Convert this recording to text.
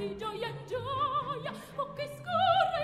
di gioia in gioia, o che scorre